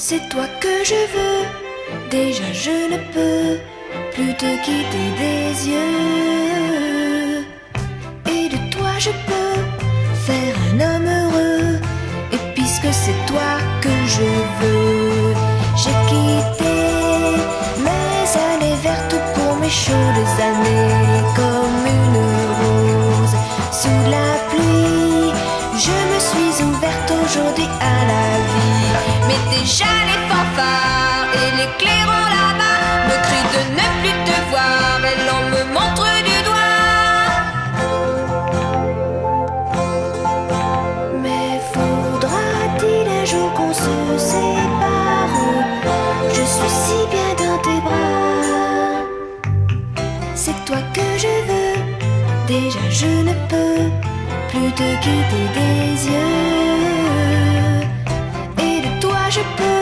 C'est toi que je veux, déjà je ne peux plus te quitter des yeux. Et de toi je peux faire un homme heureux, et puisque c'est toi que je veux, j'ai quitté mes années vertes pour mes chaudes années comme une rose sous la pluie. Clairons là-bas me crient de ne plus te voir et l'on me montre du doigt. Mais faudra-t-il un jour qu'on se sépare? Je suis si bien dans tes bras. C'est toi que je veux, déjà je ne peux plus te quitter des yeux. Et de toi je peux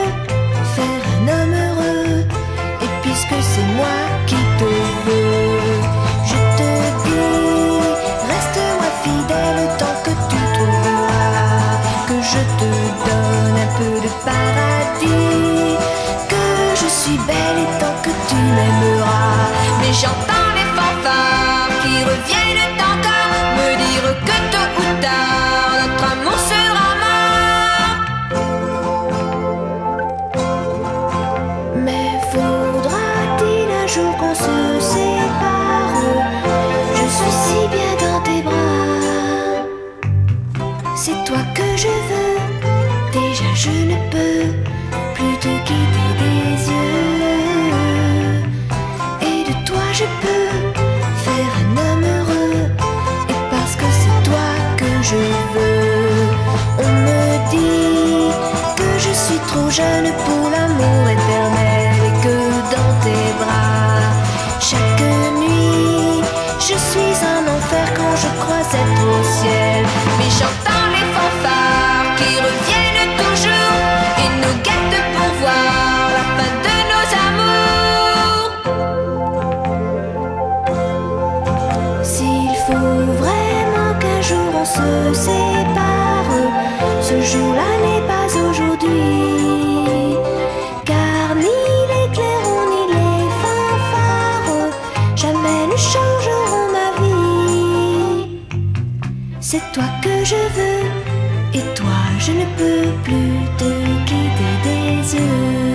suis belle et tant que tu m'aimeras. Mais j'entends je peux faire un homme heureux. Et parce que c'est toi que je veux, on me dit que je suis trop jeune pour l'amour se sépare, ce jour-là n'est pas aujourd'hui. Car ni les clairons ni les fanfares jamais ne changeront ma vie. C'est toi que je veux, et toi je ne peux plus te quitter des yeux.